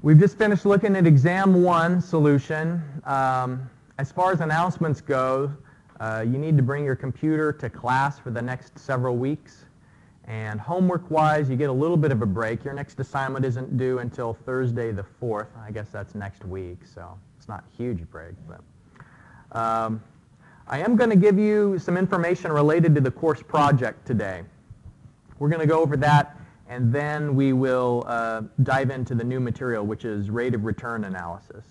We've just finished looking at exam one solution. Um, as far as announcements go, uh, you need to bring your computer to class for the next several weeks. And homework-wise, you get a little bit of a break. Your next assignment isn't due until Thursday the 4th. I guess that's next week, so it's not a huge break. But um, I am going to give you some information related to the course project today. We're going to go over that and then we will uh, dive into the new material, which is rate of return analysis.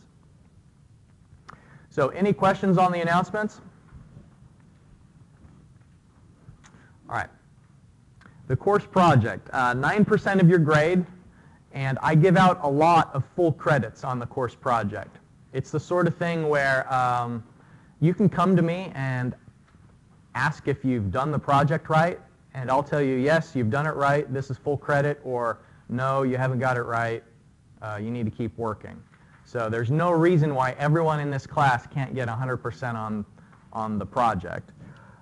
So any questions on the announcements? All right. The course project, 9% uh, of your grade, and I give out a lot of full credits on the course project. It's the sort of thing where um, you can come to me and ask if you've done the project right, and I'll tell you, yes, you've done it right, this is full credit, or no, you haven't got it right, uh, you need to keep working. So there's no reason why everyone in this class can't get 100% on, on the project.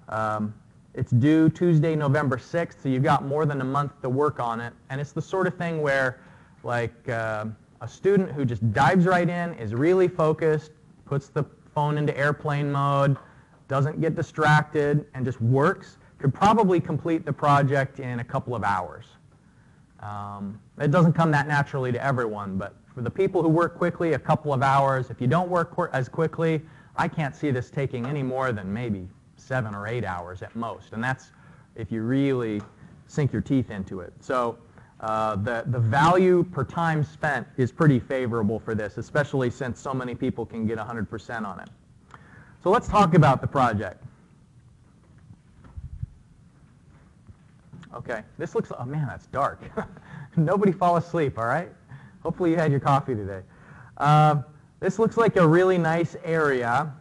Um, it's due Tuesday, November 6th, so you've got more than a month to work on it. And it's the sort of thing where, like, uh, a student who just dives right in, is really focused, puts the phone into airplane mode, doesn't get distracted, and just works, could probably complete the project in a couple of hours. Um, it doesn't come that naturally to everyone, but for the people who work quickly, a couple of hours. If you don't work as quickly, I can't see this taking any more than maybe seven or eight hours at most, and that's if you really sink your teeth into it. So uh, the, the value per time spent is pretty favorable for this, especially since so many people can get 100% on it. So let's talk about the project. Okay, this looks, oh man, that's dark. Nobody fall asleep, all right? Hopefully you had your coffee today. Uh, this looks like a really nice area,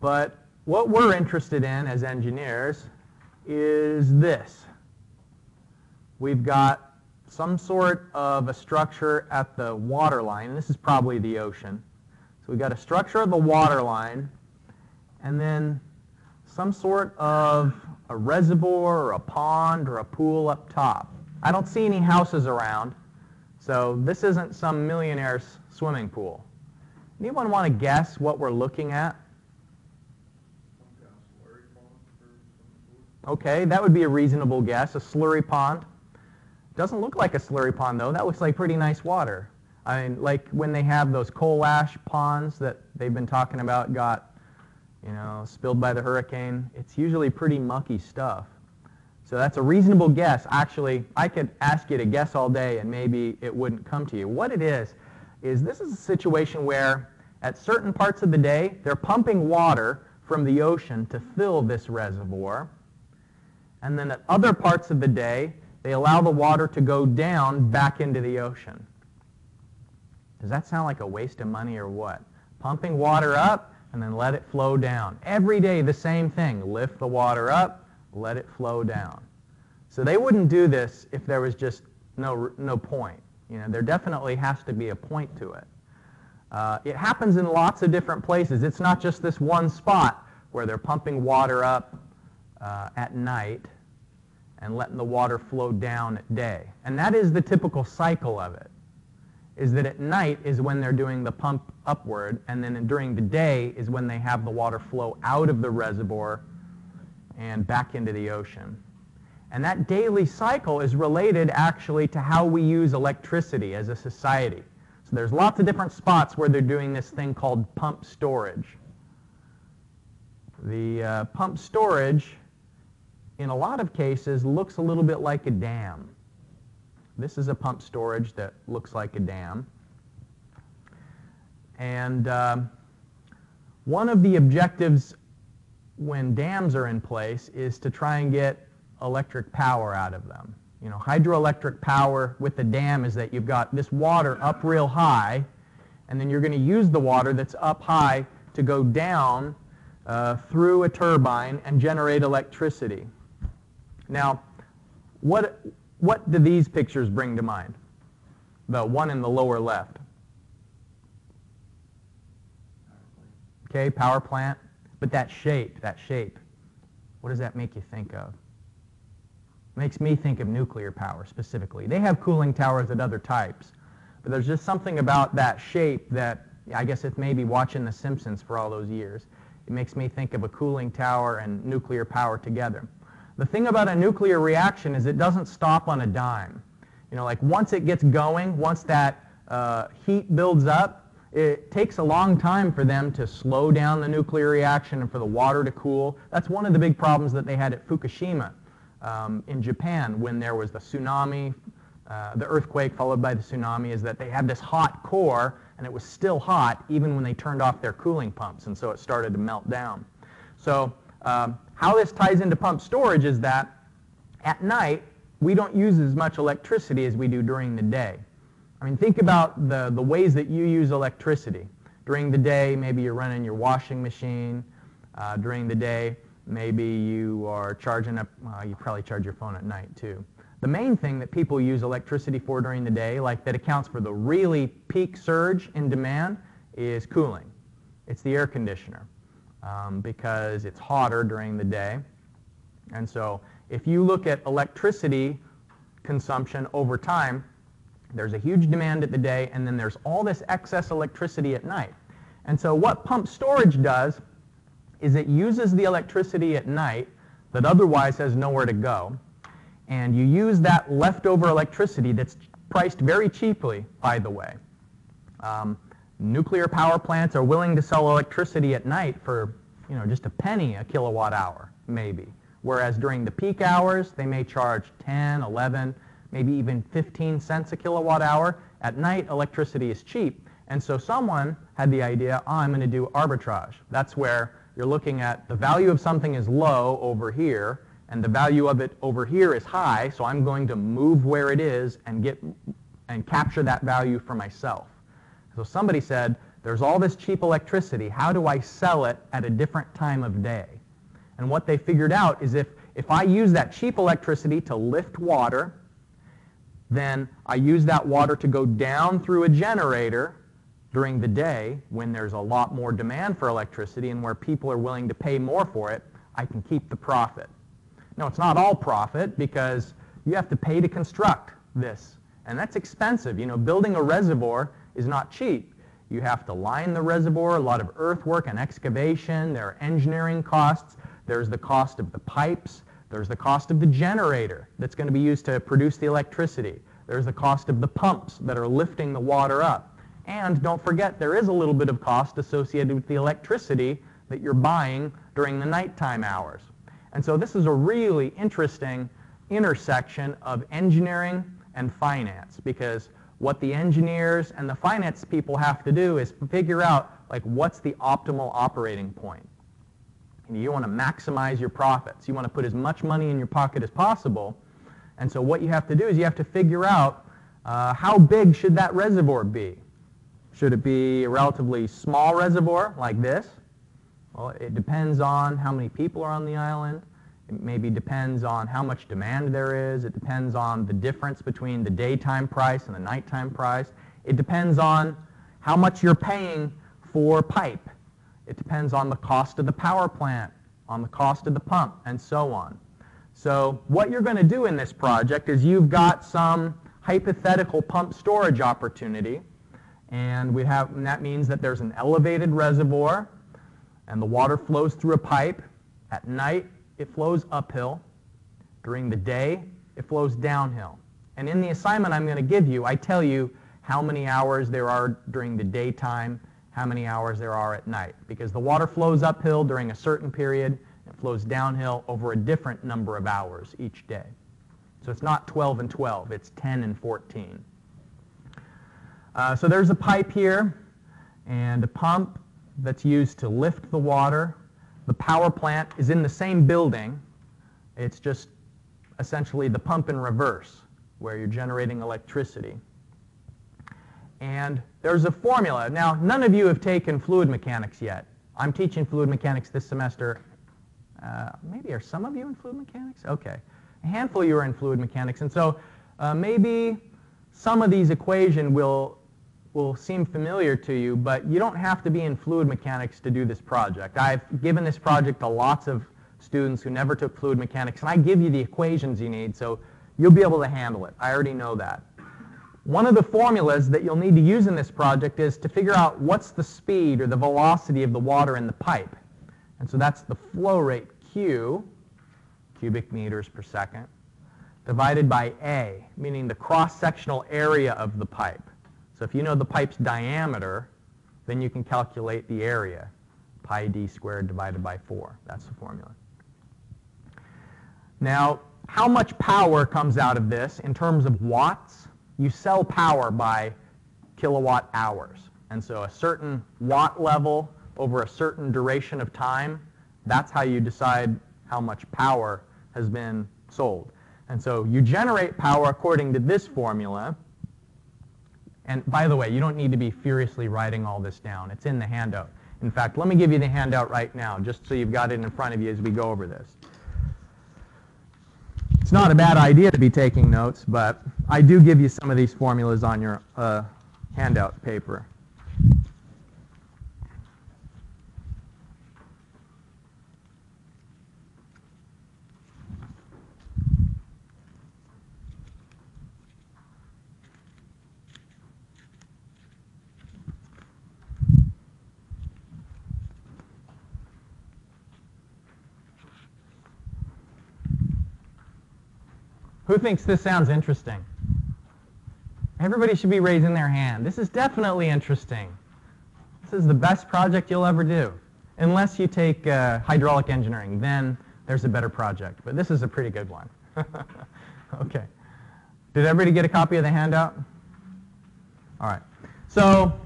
but what we're interested in as engineers is this. We've got some sort of a structure at the water line. This is probably the ocean. So we've got a structure of the water line, and then some sort of a reservoir or a pond or a pool up top. I don't see any houses around, so this isn't some millionaire's swimming pool. Anyone want to guess what we're looking at? Okay, that would be a reasonable guess, a slurry pond. Doesn't look like a slurry pond though. That looks like pretty nice water. I mean, like when they have those coal ash ponds that they've been talking about got you know, spilled by the hurricane. It's usually pretty mucky stuff. So that's a reasonable guess. Actually, I could ask you to guess all day and maybe it wouldn't come to you. What it is, is this is a situation where at certain parts of the day, they're pumping water from the ocean to fill this reservoir. And then at other parts of the day, they allow the water to go down back into the ocean. Does that sound like a waste of money or what? Pumping water up, and then let it flow down. Every day the same thing. Lift the water up, let it flow down. So they wouldn't do this if there was just no, no point. You know, there definitely has to be a point to it. Uh, it happens in lots of different places. It's not just this one spot where they're pumping water up uh, at night and letting the water flow down at day. And that is the typical cycle of it is that at night is when they're doing the pump upward, and then during the day is when they have the water flow out of the reservoir and back into the ocean. And that daily cycle is related actually to how we use electricity as a society. So there's lots of different spots where they're doing this thing called pump storage. The uh, pump storage, in a lot of cases, looks a little bit like a dam. This is a pump storage that looks like a dam. And um, one of the objectives when dams are in place is to try and get electric power out of them. You know, hydroelectric power with the dam is that you've got this water up real high, and then you're going to use the water that's up high to go down uh, through a turbine and generate electricity. Now, what, what do these pictures bring to mind? The one in the lower left. Okay, power plant. But that shape, that shape, what does that make you think of? Makes me think of nuclear power specifically. They have cooling towers at other types. But there's just something about that shape that I guess it's maybe watching The Simpsons for all those years. It makes me think of a cooling tower and nuclear power together. The thing about a nuclear reaction is it doesn't stop on a dime. You know, like once it gets going, once that uh, heat builds up, it takes a long time for them to slow down the nuclear reaction and for the water to cool. That's one of the big problems that they had at Fukushima um, in Japan when there was the tsunami, uh, the earthquake followed by the tsunami, is that they had this hot core and it was still hot even when they turned off their cooling pumps, and so it started to melt down. So um, how this ties into pump storage is that at night, we don't use as much electricity as we do during the day. I mean, think about the, the ways that you use electricity. During the day, maybe you're running your washing machine. Uh, during the day, maybe you are charging up, well, you probably charge your phone at night too. The main thing that people use electricity for during the day, like that accounts for the really peak surge in demand, is cooling. It's the air conditioner um, because it's hotter during the day. And so if you look at electricity consumption over time, there's a huge demand at the day, and then there's all this excess electricity at night. And so what pump storage does is it uses the electricity at night that otherwise has nowhere to go, and you use that leftover electricity that's priced very cheaply, by the way. Um, nuclear power plants are willing to sell electricity at night for you know, just a penny a kilowatt hour, maybe whereas during the peak hours, they may charge 10, 11, maybe even 15 cents a kilowatt hour. At night, electricity is cheap. And so someone had the idea, oh, I'm going to do arbitrage. That's where you're looking at the value of something is low over here, and the value of it over here is high, so I'm going to move where it is and get and capture that value for myself. So somebody said, there's all this cheap electricity. How do I sell it at a different time of day? And what they figured out is if, if I use that cheap electricity to lift water, then I use that water to go down through a generator during the day when there's a lot more demand for electricity and where people are willing to pay more for it, I can keep the profit. Now, it's not all profit because you have to pay to construct this. And that's expensive. You know, building a reservoir is not cheap. You have to line the reservoir, a lot of earthwork and excavation. There are engineering costs. There's the cost of the pipes. There's the cost of the generator that's going to be used to produce the electricity. There's the cost of the pumps that are lifting the water up. And don't forget, there is a little bit of cost associated with the electricity that you're buying during the nighttime hours. And so this is a really interesting intersection of engineering and finance because what the engineers and the finance people have to do is figure out like what's the optimal operating point. And you want to maximize your profits. You want to put as much money in your pocket as possible. And so what you have to do is you have to figure out uh, how big should that reservoir be. Should it be a relatively small reservoir like this? Well, it depends on how many people are on the island. It maybe depends on how much demand there is. It depends on the difference between the daytime price and the nighttime price. It depends on how much you're paying for pipe it depends on the cost of the power plant, on the cost of the pump, and so on. So what you're going to do in this project is you've got some hypothetical pump storage opportunity, and, we have, and that means that there's an elevated reservoir, and the water flows through a pipe. At night, it flows uphill. During the day, it flows downhill. And in the assignment I'm going to give you, I tell you how many hours there are during the daytime how many hours there are at night because the water flows uphill during a certain period and flows downhill over a different number of hours each day. So it's not 12 and 12, it's 10 and 14. Uh, so there's a pipe here and a pump that's used to lift the water. The power plant is in the same building. It's just essentially the pump in reverse where you're generating electricity. And there's a formula. Now, none of you have taken fluid mechanics yet. I'm teaching fluid mechanics this semester. Uh, maybe are some of you in fluid mechanics? Okay. A handful of you are in fluid mechanics. And so uh, maybe some of these equations will, will seem familiar to you, but you don't have to be in fluid mechanics to do this project. I've given this project to lots of students who never took fluid mechanics, and I give you the equations you need, so you'll be able to handle it. I already know that. one of the formulas that you'll need to use in this project is to figure out what's the speed or the velocity of the water in the pipe. And so that's the flow rate Q, cubic meters per second, divided by A, meaning the cross-sectional area of the pipe. So if you know the pipe's diameter, then you can calculate the area, pi d squared divided by 4. That's the formula. Now, how much power comes out of this in terms of watts? You sell power by kilowatt hours. And so a certain watt level over a certain duration of time, that's how you decide how much power has been sold. And so you generate power according to this formula. And by the way, you don't need to be furiously writing all this down. It's in the handout. In fact, let me give you the handout right now, just so you've got it in front of you as we go over this. It's not a bad idea to be taking notes, but I do give you some of these formulas on your uh, handout paper. Who thinks this sounds interesting? Everybody should be raising their hand. This is definitely interesting. This is the best project you'll ever do. Unless you take uh, hydraulic engineering, then there's a better project. But this is a pretty good one. okay. Did everybody get a copy of the handout? All right. So,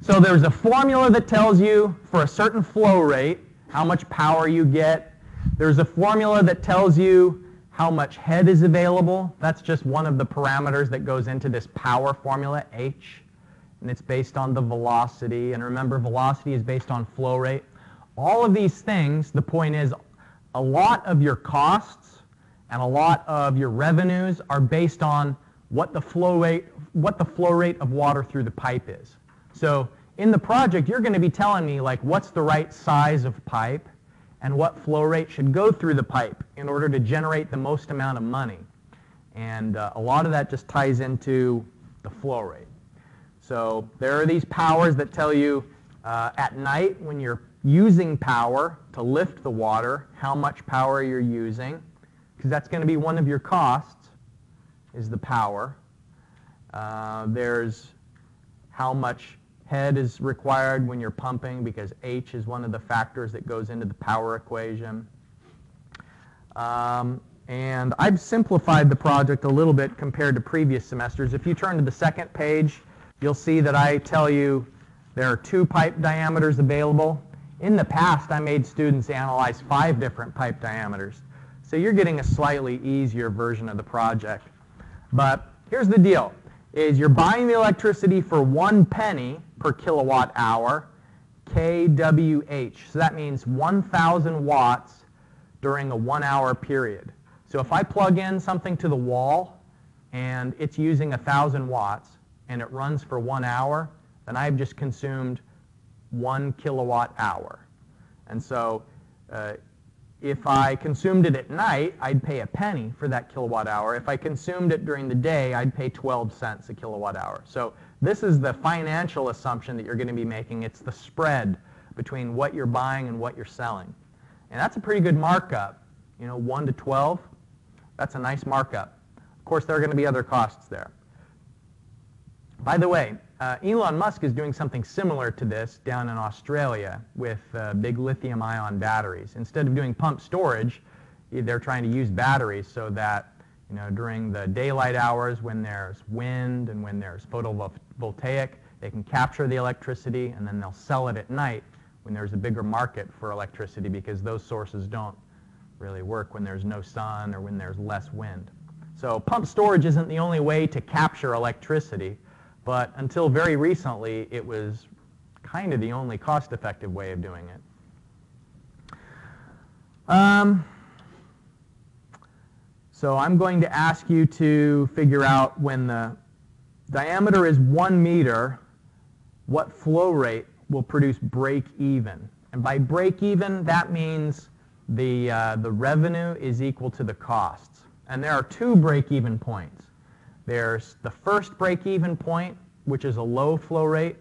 so there's a formula that tells you for a certain flow rate how much power you get. There's a formula that tells you how much head is available. That's just one of the parameters that goes into this power formula, H. And it's based on the velocity. And remember, velocity is based on flow rate. All of these things, the point is, a lot of your costs and a lot of your revenues are based on what the flow rate, what the flow rate of water through the pipe is. So in the project, you're going to be telling me like what's the right size of pipe and what flow rate should go through the pipe in order to generate the most amount of money. And uh, a lot of that just ties into the flow rate. So there are these powers that tell you uh, at night when you're using power to lift the water, how much power you're using, because that's going to be one of your costs, is the power. Uh, there's how much Head is required when you're pumping because H is one of the factors that goes into the power equation. Um, and I've simplified the project a little bit compared to previous semesters. If you turn to the second page, you'll see that I tell you there are two pipe diameters available. In the past, I made students analyze five different pipe diameters. So you're getting a slightly easier version of the project. But here's the deal, is you're buying the electricity for one penny per kilowatt hour, kWh. So that means 1,000 watts during a one hour period. So if I plug in something to the wall and it's using 1,000 watts and it runs for one hour, then I've just consumed one kilowatt hour. And so uh, if I consumed it at night, I'd pay a penny for that kilowatt hour. If I consumed it during the day, I'd pay 12 cents a kilowatt hour. So this is the financial assumption that you're going to be making. It's the spread between what you're buying and what you're selling. And that's a pretty good markup. You know, 1 to 12, that's a nice markup. Of course, there are going to be other costs there. By the way, uh, Elon Musk is doing something similar to this down in Australia with uh, big lithium-ion batteries. Instead of doing pump storage, they're trying to use batteries so that you know, during the daylight hours when there's wind and when there's photovoltaic, they can capture the electricity and then they'll sell it at night when there's a bigger market for electricity because those sources don't really work when there's no sun or when there's less wind. So pump storage isn't the only way to capture electricity, but until very recently it was kind of the only cost-effective way of doing it. Um, so I'm going to ask you to figure out when the diameter is one meter, what flow rate will produce break even. And by break even, that means the, uh, the revenue is equal to the costs. And there are two break even points. There's the first break-even point, which is a low flow rate,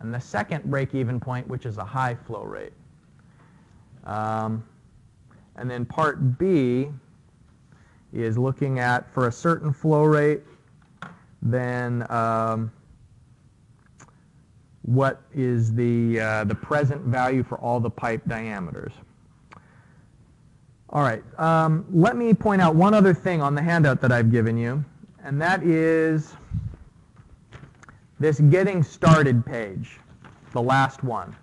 and the second break-even point, which is a high flow rate. Um, and then part B is looking at, for a certain flow rate, then um, what is the, uh, the present value for all the pipe diameters. All right, um, let me point out one other thing on the handout that I've given you, and that is this getting started page, the last one.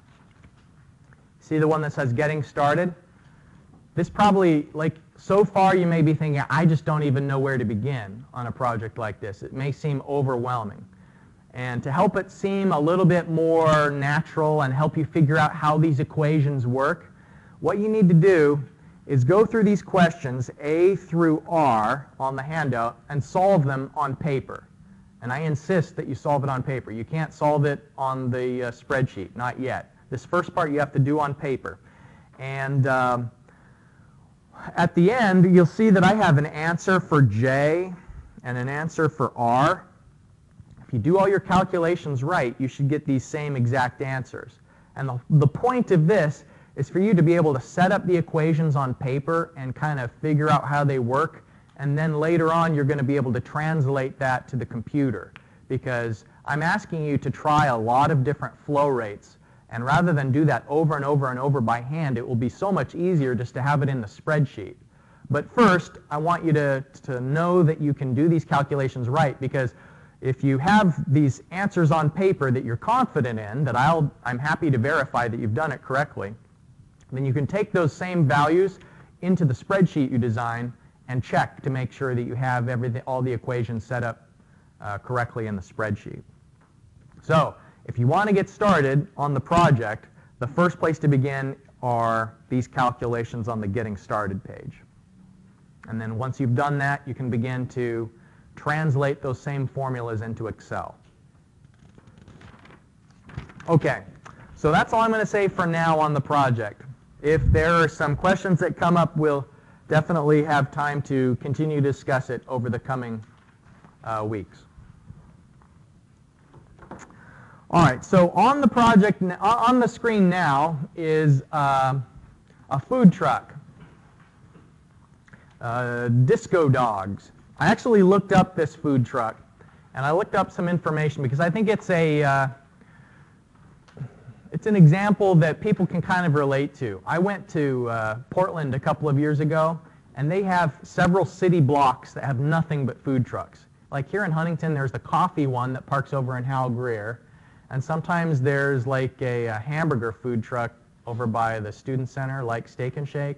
See the one that says getting started? This probably, like, so far you may be thinking, I just don't even know where to begin on a project like this. It may seem overwhelming. And to help it seem a little bit more natural and help you figure out how these equations work, what you need to do is go through these questions, A through R, on the handout and solve them on paper. And I insist that you solve it on paper. You can't solve it on the uh, spreadsheet, not yet. This first part you have to do on paper. And um, at the end, you'll see that I have an answer for J and an answer for R. If you do all your calculations right, you should get these same exact answers. And the, the point of this is for you to be able to set up the equations on paper and kind of figure out how they work. And then later on, you're going to be able to translate that to the computer. Because I'm asking you to try a lot of different flow rates and rather than do that over and over and over by hand, it will be so much easier just to have it in the spreadsheet. But first, I want you to, to know that you can do these calculations right because if you have these answers on paper that you're confident in, that I'll, I'm happy to verify that you've done it correctly, then you can take those same values into the spreadsheet you design and check to make sure that you have everything, all the equations set up uh, correctly in the spreadsheet. So if you want to get started on the project, the first place to begin are these calculations on the Getting Started page. And then once you've done that, you can begin to translate those same formulas into Excel. Okay, so that's all I'm going to say for now on the project. If there are some questions that come up, we'll definitely have time to continue to discuss it over the coming uh, weeks. All right, so on the project, on the screen now is uh, a food truck, uh, Disco Dogs. I actually looked up this food truck, and I looked up some information because I think it's a uh, it's an example that people can kind of relate to. I went to uh, Portland a couple of years ago, and they have several city blocks that have nothing but food trucks. Like here in Huntington, there's the coffee one that parks over in Hal Greer. And sometimes there's like a, a, hamburger food truck over by the student center, like Steak and Shake.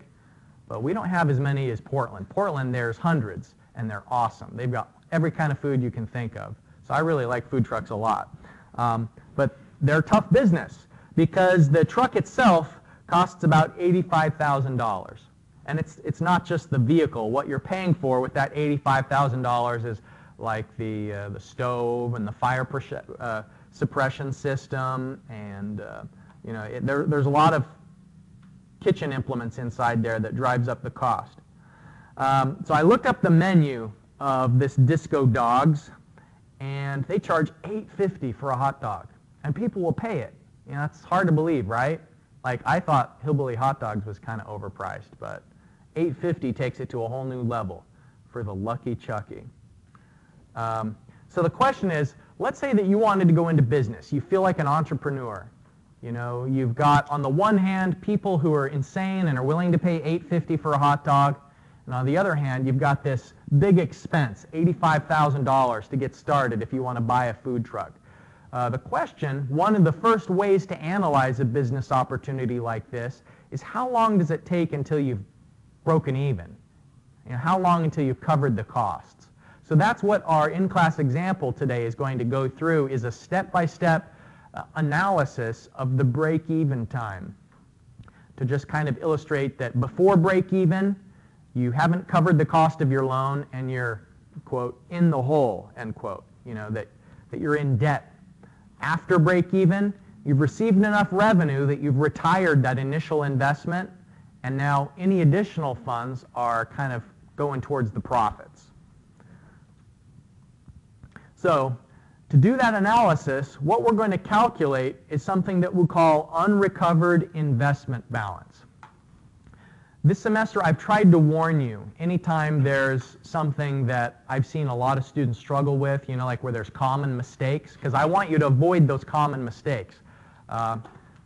But we don't have as many as Portland. Portland, there's hundreds, and they're awesome. They've got every kind of food you can think of. So I really like food trucks a lot. Um, but they're tough business because the truck itself costs about $85,000. And it's, it's not just the vehicle. What you're paying for with that $85,000 is like the, uh, the stove and the fire uh, suppression system, and uh, you know, it, there, there's a lot of kitchen implements inside there that drives up the cost. Um, so I looked up the menu of this Disco Dogs, and they charge $8.50 for a hot dog, and people will pay it. You know, it's hard to believe, right? Like I thought Hillbilly Hot Dogs was kind of overpriced, but 8.50 takes it to a whole new level for the Lucky Chucky. Um, so the question is, let's say that you wanted to go into business. You feel like an entrepreneur. You know, you've got on the one hand people who are insane and are willing to pay 8.50 for a hot dog, and on the other hand, you've got this big expense, $85,000 to get started if you want to buy a food truck. Uh, the question, one of the first ways to analyze a business opportunity like this is how long does it take until you've broken even? You know, how long until you've covered the costs? So that's what our in-class example today is going to go through is a step-by-step uh, analysis of the break-even time to just kind of illustrate that before break-even, you haven't covered the cost of your loan and you're, quote, in the hole, end quote, you know, that, that you're in debt. After break-even, you've received enough revenue that you've retired that initial investment and now any additional funds are kind of going towards the profits. So to do that analysis, what we're going to calculate is something that we'll call unrecovered investment balance. This semester, I've tried to warn you anytime there's something that I've seen a lot of students struggle with, you know, like where there's common mistakes, because I want you to avoid those common mistakes. Uh,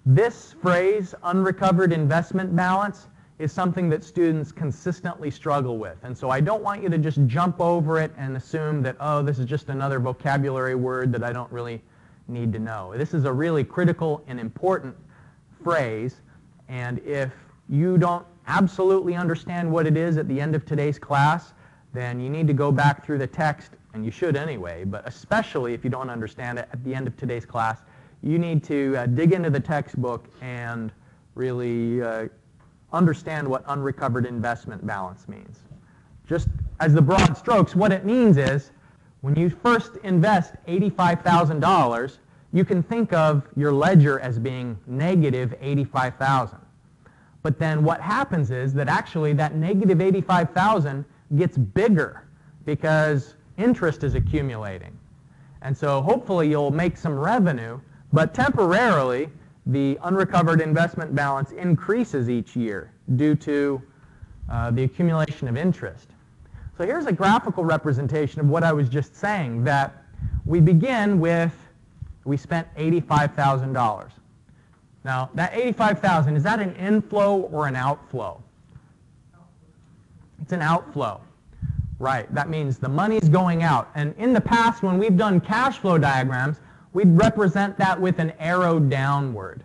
this phrase, unrecovered investment balance, is something that students consistently struggle with. And so I don't want you to just jump over it and assume that, oh, this is just another vocabulary word that I don't really need to know. This is a really critical and important phrase. And if you don't absolutely understand what it is at the end of today's class, then you need to go back through the text, and you should anyway, but especially if you don't understand it at the end of today's class, you need to uh, dig into the textbook and really uh, understand what unrecovered investment balance means. Just as the broad strokes, what it means is when you first invest $85,000, you can think of your ledger as being negative 85,000. But then what happens is that actually that negative 85,000 gets bigger because interest is accumulating. And so hopefully you'll make some revenue, but temporarily the unrecovered investment balance increases each year due to uh, the accumulation of interest. So here's a graphical representation of what I was just saying, that we begin with, we spent $85,000. Now, that 85,000 is that an inflow or an outflow? It's an outflow. Right, that means the money's going out. And in the past, when we've done cash flow diagrams, we'd represent that with an arrow downward.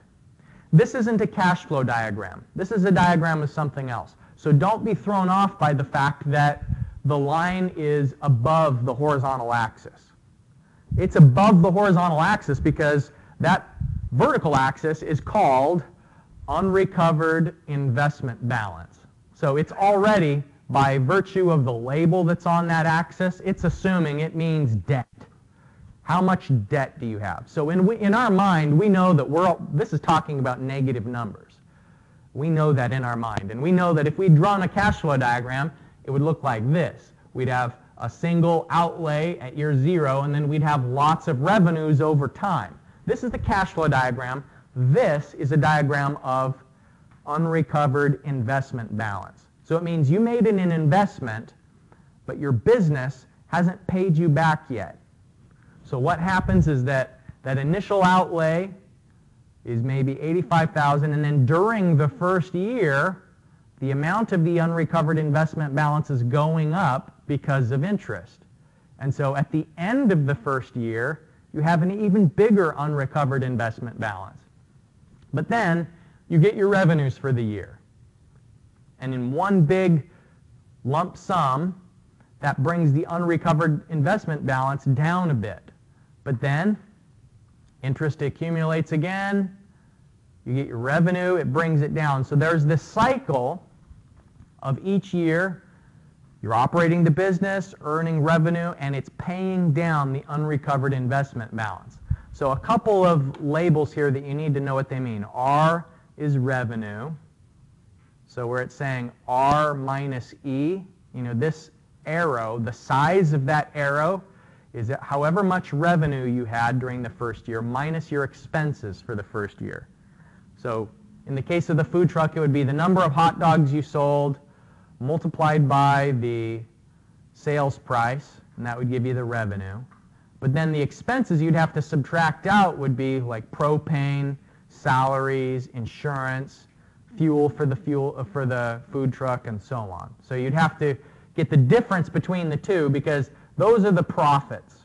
This isn't a cash flow diagram. This is a diagram of something else. So don't be thrown off by the fact that the line is above the horizontal axis. It's above the horizontal axis because that vertical axis is called unrecovered investment balance. So it's already, by virtue of the label that's on that axis, it's assuming it means debt. How much debt do you have? So in, we, in our mind, we know that we're, this is talking about negative numbers. We know that in our mind. And we know that if we'd drawn a cash flow diagram, it would look like this. We'd have a single outlay at year zero, and then we'd have lots of revenues over time. This is the cash flow diagram. This is a diagram of unrecovered investment balance. So it means you made an investment, but your business hasn't paid you back yet. So what happens is that that initial outlay is maybe 85,000 and then during the first year the amount of the unrecovered investment balance is going up because of interest. And so at the end of the first year you have an even bigger unrecovered investment balance. But then you get your revenues for the year. And in one big lump sum, that brings the unrecovered investment balance down a bit. But then interest accumulates again. You get your revenue, it brings it down. So there's this cycle of each year you're operating the business, earning revenue, and it's paying down the unrecovered investment balance. So a couple of labels here that you need to know what they mean. R is revenue. So where it's saying R minus E, you know, this arrow, the size of that arrow is that however much revenue you had during the first year minus your expenses for the first year. So in the case of the food truck, it would be the number of hot dogs you sold multiplied by the sales price, and that would give you the revenue. But then the expenses you'd have to subtract out would be like propane, salaries, insurance, fuel for the fuel uh, for the food truck, and so on. So you'd have to get the difference between the two because those are the profits.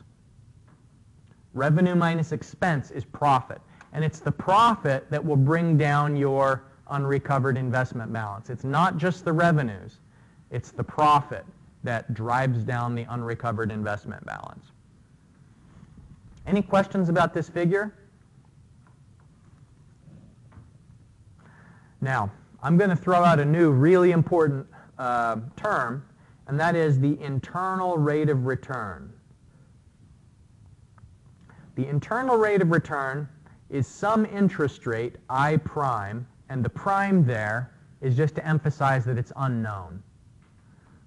Revenue minus expense is profit. And it's the profit that will bring down your unrecovered investment balance. It's not just the revenues. It's the profit that drives down the unrecovered investment balance. Any questions about this figure? Now, I'm going to throw out a new really important uh, term and that is the internal rate of return. The internal rate of return is some interest rate, I prime, and the prime there is just to emphasize that it's unknown.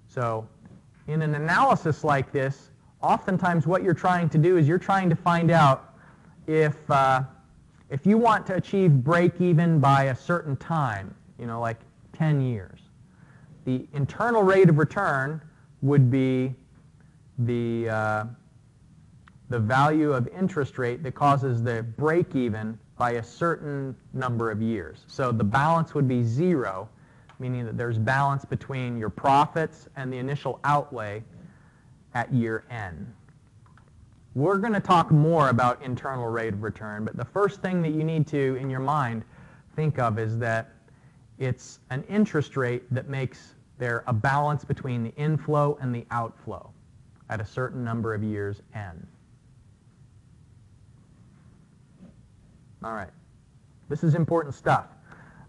So in an analysis like this, oftentimes what you're trying to do is you're trying to find out if, uh, if you want to achieve break even by a certain time, you know, like 10 years, the internal rate of return would be the, uh, the value of interest rate that causes the break even by a certain number of years. So the balance would be zero, meaning that there's balance between your profits and the initial outlay at year N. We're going to talk more about internal rate of return, but the first thing that you need to, in your mind, think of is that it's an interest rate that makes there a balance between the inflow and the outflow at a certain number of years N. All right. This is important stuff.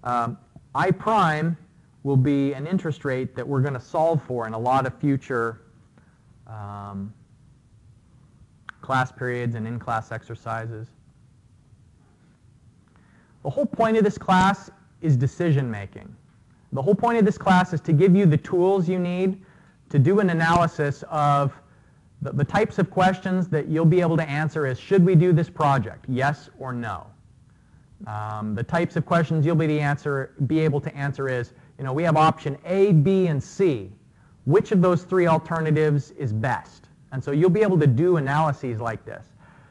Um, I prime will be an interest rate that we're going to solve for in a lot of future um, class periods and in-class exercises. The whole point of this class is decision making. The whole point of this class is to give you the tools you need to do an analysis of the, the types of questions that you'll be able to answer is, should we do this project, yes or no? Um, the types of questions you'll be, the answer, be able to answer is, you know, we have option A, B, and C. Which of those three alternatives is best? And so you'll be able to do analyses like this.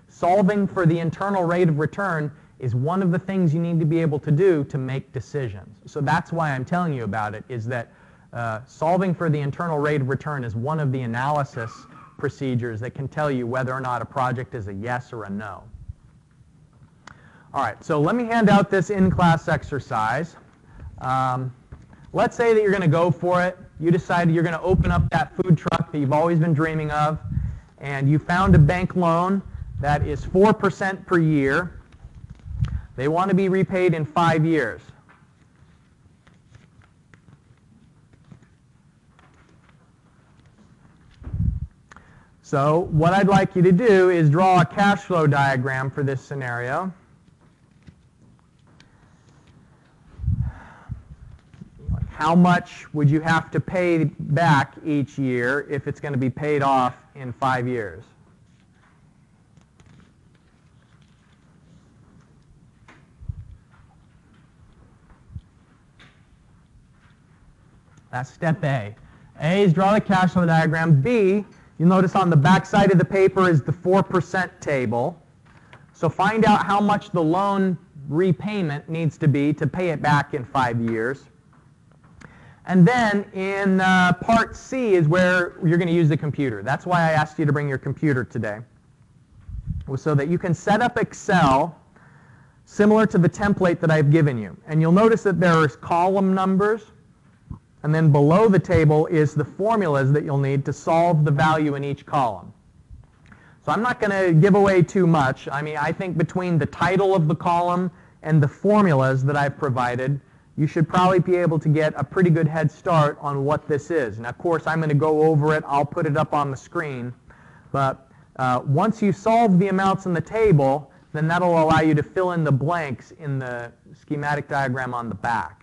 Solving for the internal rate of return is one of the things you need to be able to do to make decisions. So that's why I'm telling you about it, is that uh, solving for the internal rate of return is one of the analysis procedures that can tell you whether or not a project is a yes or a no. All right, so let me hand out this in-class exercise. Um, let's say that you're going to go for it. You decided you're going to open up that food truck that you've always been dreaming of, and you found a bank loan that is 4% per year. They want to be repaid in five years. So what I'd like you to do is draw a cash flow diagram for this scenario. how much would you have to pay back each year if it's going to be paid off in five years? That's step A. A is draw the cash flow diagram. B, you'll notice on the back side of the paper is the 4% table. So find out how much the loan repayment needs to be to pay it back in five years. And then in uh, part C is where you're going to use the computer. That's why I asked you to bring your computer today. So that you can set up Excel similar to the template that I've given you. And you'll notice that there are column numbers. And then below the table is the formulas that you'll need to solve the value in each column. So I'm not going to give away too much. I mean, I think between the title of the column and the formulas that I've provided, you should probably be able to get a pretty good head start on what this is. And of course, I'm going to go over it. I'll put it up on the screen. But uh, once you solve the amounts in the table, then that'll allow you to fill in the blanks in the schematic diagram on the back.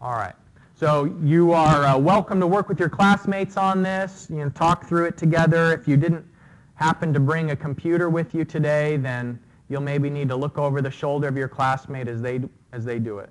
All right. So you are uh, welcome to work with your classmates on this, you know, talk through it together. If you didn't happen to bring a computer with you today, then you'll maybe need to look over the shoulder of your classmate as they as they do it.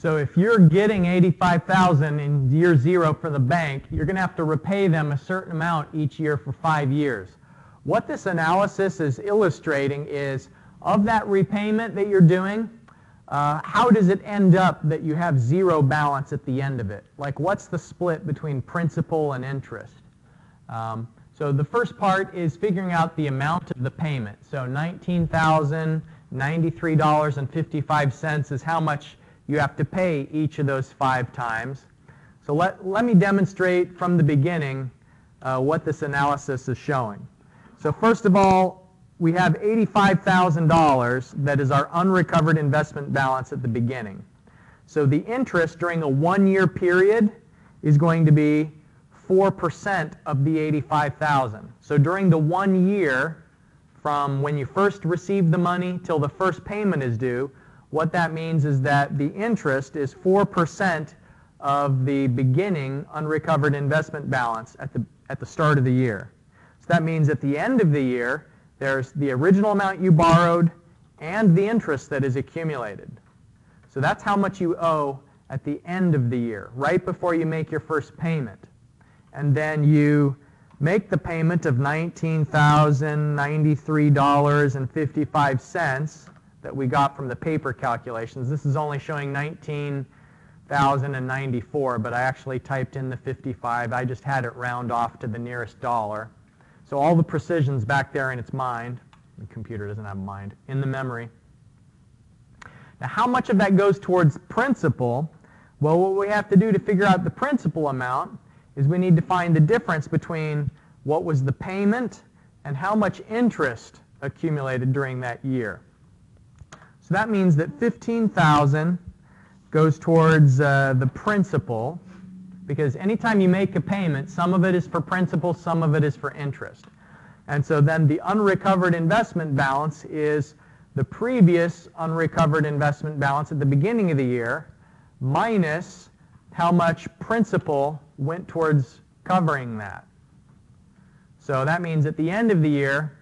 So if you're getting 85,000 in year zero from the bank, you're going to have to repay them a certain amount each year for five years. What this analysis is illustrating is of that repayment that you're doing, uh, how does it end up that you have zero balance at the end of it? Like what's the split between principal and interest? Um, so the first part is figuring out the amount of the payment. So $19,093.55 is how much you have to pay each of those five times. So let, let me demonstrate from the beginning uh, what this analysis is showing. So first of all, we have $85,000 that is our unrecovered investment balance at the beginning. So the interest during a one-year period is going to be 4% of the 85,000. So during the one year from when you first receive the money till the first payment is due, what that means is that the interest is 4% of the beginning unrecovered investment balance at the, at the start of the year. So that means at the end of the year, there's the original amount you borrowed and the interest that is accumulated. So that's how much you owe at the end of the year, right before you make your first payment. And then you make the payment of $19,093.55 that we got from the paper calculations. This is only showing 19,094, but I actually typed in the 55. I just had it round off to the nearest dollar. So all the precision's back there in its mind. The computer doesn't have a mind. In the memory. Now how much of that goes towards principal? Well, what we have to do to figure out the principal amount is we need to find the difference between what was the payment and how much interest accumulated during that year. So that means that 15,000 goes towards uh, the principal because anytime you make a payment, some of it is for principal, some of it is for interest. And so then the unrecovered investment balance is the previous unrecovered investment balance at the beginning of the year minus how much principal went towards covering that. So that means at the end of the year,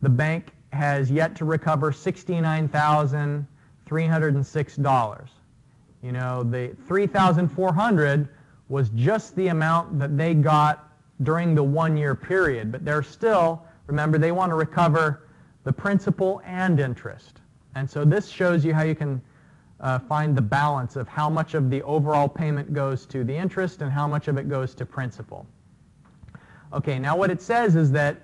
the bank has yet to recover $69,306. You know, the 3,400 was just the amount that they got during the one-year period. But they're still, remember, they want to recover the principal and interest. And so this shows you how you can uh, find the balance of how much of the overall payment goes to the interest and how much of it goes to principal. Okay, now what it says is that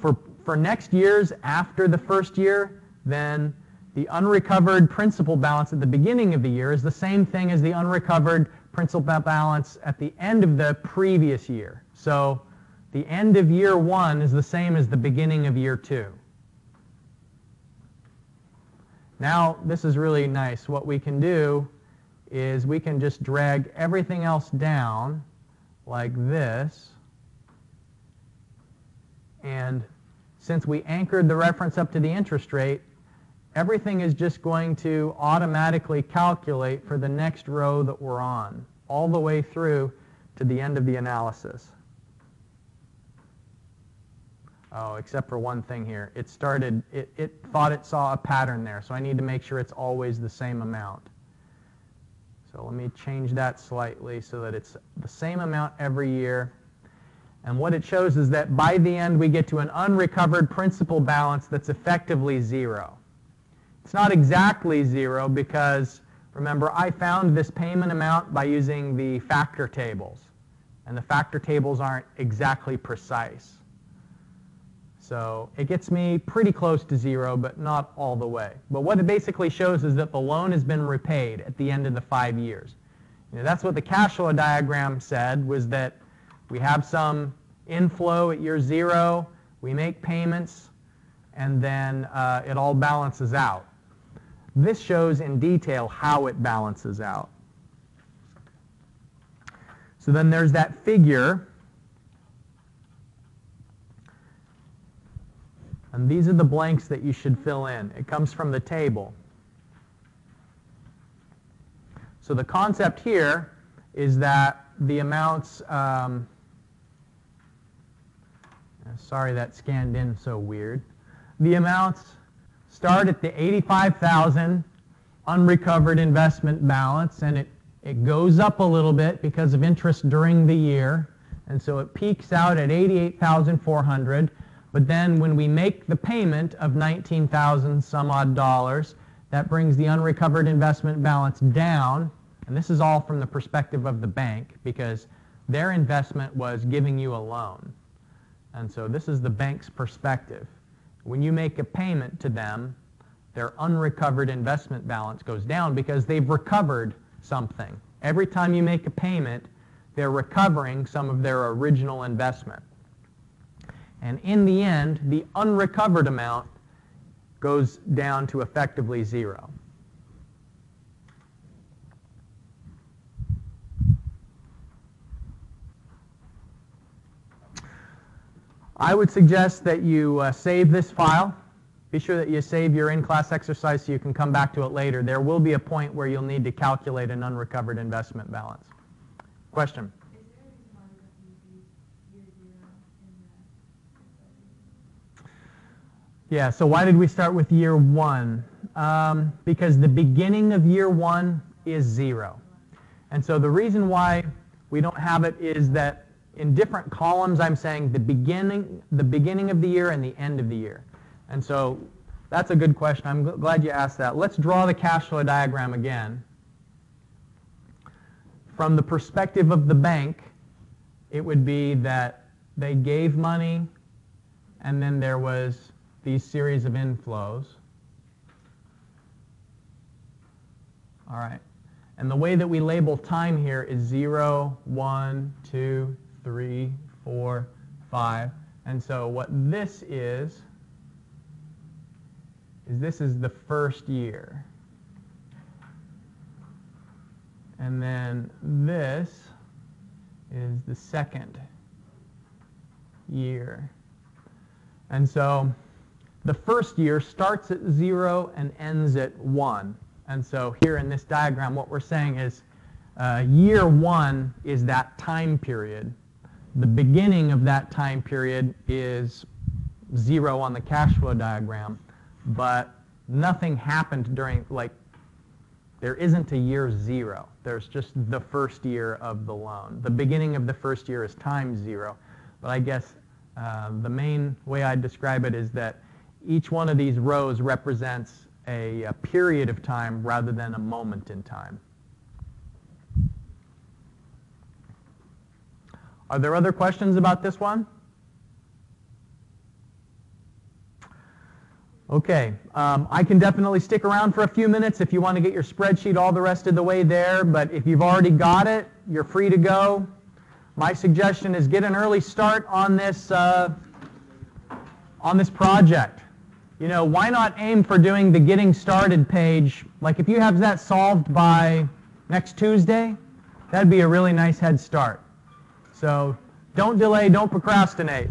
for, for next years after the first year, then the unrecovered principal balance at the beginning of the year is the same thing as the unrecovered principal balance at the end of the previous year. So the end of year one is the same as the beginning of year two. Now, this is really nice. What we can do is we can just drag everything else down like this. And since we anchored the reference up to the interest rate, everything is just going to automatically calculate for the next row that we're on, all the way through to the end of the analysis. Oh, except for one thing here. It started, it, it thought it saw a pattern there, so I need to make sure it's always the same amount. So let me change that slightly so that it's the same amount every year. And what it shows is that by the end we get to an unrecovered principal balance that's effectively zero. It's not exactly zero because, remember, I found this payment amount by using the factor tables. And the factor tables aren't exactly precise. So it gets me pretty close to zero, but not all the way. But what it basically shows is that the loan has been repaid at the end of the five years. You know, that's what the cash flow diagram said, was that we have some inflow at year zero, we make payments, and then uh, it all balances out. This shows in detail how it balances out. So then there's that figure. And these are the blanks that you should fill in. It comes from the table. So the concept here is that the amounts, um, sorry that scanned in so weird. The amounts start at the 85,000 unrecovered investment balance, and it, it goes up a little bit because of interest during the year. And so it peaks out at 88,400. But then when we make the payment of 19,000 some odd dollars, that brings the unrecovered investment balance down. And this is all from the perspective of the bank because their investment was giving you a loan. And so this is the bank's perspective. When you make a payment to them, their unrecovered investment balance goes down because they've recovered something. Every time you make a payment, they're recovering some of their original investment. And in the end, the unrecovered amount goes down to effectively zero. I would suggest that you uh, save this file. Be sure that you save your in-class exercise so you can come back to it later. There will be a point where you'll need to calculate an unrecovered investment balance. Question? Yeah, so why did we start with year one? Um, because the beginning of year one is zero. And so the reason why we don't have it is that in different columns I'm saying the beginning, the beginning of the year and the end of the year. And so that's a good question. I'm glad you asked that. Let's draw the cash flow diagram again. From the perspective of the bank, it would be that they gave money and then there was these series of inflows. All right. And the way that we label time here is 0, 1, 2, 3, 4, 5. And so what this is, is this is the first year. And then this is the second year. And so the first year starts at 0 and ends at 1. And so here in this diagram, what we're saying is uh, year 1 is that time period. The beginning of that time period is 0 on the cash flow diagram, but nothing happened during, like, there isn't a year 0. There's just the first year of the loan. The beginning of the first year is time 0. But I guess uh, the main way I'd describe it is that each one of these rows represents a, a period of time rather than a moment in time. Are there other questions about this one? Okay, um, I can definitely stick around for a few minutes if you want to get your spreadsheet all the rest of the way there, but if you've already got it, you're free to go. My suggestion is get an early start on this, uh, on this project you know, why not aim for doing the getting started page? Like if you have that solved by next Tuesday, that'd be a really nice head start. So don't delay, don't procrastinate.